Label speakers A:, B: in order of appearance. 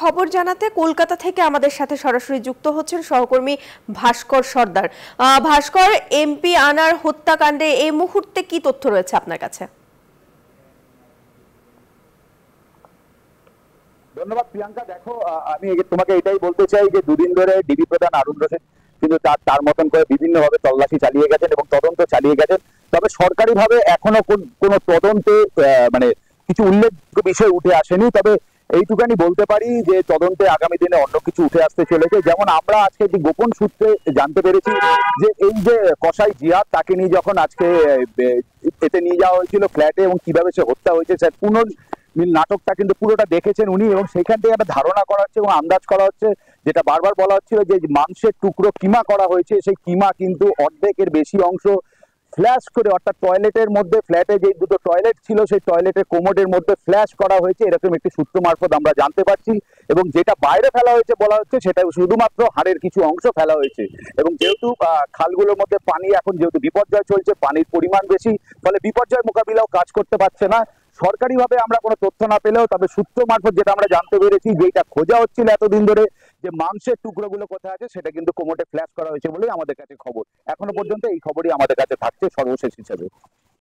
A: খবর জানাতে কলকাতা থেকে আমাদের সাথে সরাসরি যুক্ত হচ্ছেন সহকর্মী ভাস্কর সর্দার। ভাস্কর, এমপি আনার হত্যাকাণ্ডে এই মুহূর্তে কি তথ্য রয়েছে আপনার কাছে?
B: ধন্যবাদ, প্রিয়াঙ্কা। দেখো আমি তোমাকে এটাই বলতে চাই যে দুদিন ধরে ডিবি প্রধান অরুণ রশিদ কিন্তু তার তার মতন করে বিভিন্নভাবে তল্লাশি চালিয়ে গেছেন এবং তদন্ত চালিয়ে গেছেন। তবে সরকারিভাবে এখনও কোন- তদন্তে মানে কিছু উল্লেখযোগ্য বিষয় উঠে আসেনি। তবে এইটুকানি বলতে পারি যে তদন্তে আগামী দিনে অন্য কিছু উঠে আসতে চলেছে। যেমন আমরা আজকে একটি গোপন সূত্রে জানতে পেরেছি যে এই যে কসাই জিয়াদ তাকে নিয়ে যখন আজকে এতে নিয়ে যাওয়া হয়েছিল ফ্ল্যাটে এবং কীভাবে সে হত্যা হয়েছে, স্যার পুনর নাটকটা কিন্তু পুরোটা দেখেছেন উনি এবং সেখান থেকে একটা ধারণা করা হচ্ছে এবং আন্দাজ করা হচ্ছে, যেটা বারবার বলা হচ্ছিল যে মাংসের টুকরো কিমা করা হয়েছে। সেই কিমা কিন্তু অর্ধেকের বেশি অংশ ফ্ল্যাশ করে, অর্থাৎ টয়লেটের মধ্যে ফ্ল্যাটে যে দুটো টয়লেট ছিল, সেই টয়লেটের কোমোডের মধ্যে ফ্ল্যাশ করা হয়েছে। এরকম একটি সূত্র মারফত আমরা জানতে পারছি এবং যেটা বাইরে ফেলা হয়েছে বলা হচ্ছে সেটা শুধুমাত্র হাড়ের কিছু অংশ ফেলা হয়েছে। এবং যেহেতু খালগুলোর মধ্যে পানি এখন যেহেতু বিপর্যয় চলছে, পানির পরিমাণ বেশি, ফলে বিপর্যয় মোকাবিলাও কাজ করতে পারছে না। সরকারিভাবে আমরা কোনো তথ্য না পেলেও, তবে সূত্র মারফত যেটা আমরা জানতে পেরেছি যেটা খোঁজা হচ্ছিল এতদিন ধরে যে মাংসের টুকরোগুলো কোথায় আছে সেটা কিন্তু কোমোটে ফ্ল্যাশ করা হয়েছে বলেই আমাদের কাছে খবর। এখনও পর্যন্ত এই খবরই আমাদের কাছে থাকছে সর্বশেষ হিসেবে।